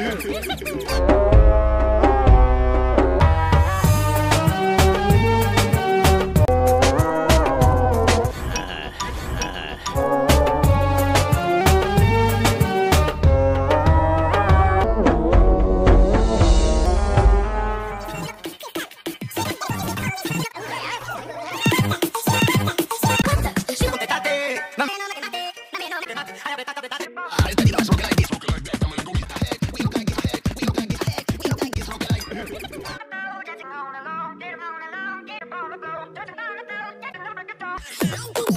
Ay, Get him on the low, get him on the low, get him on the low, get him on the low, get him on the low.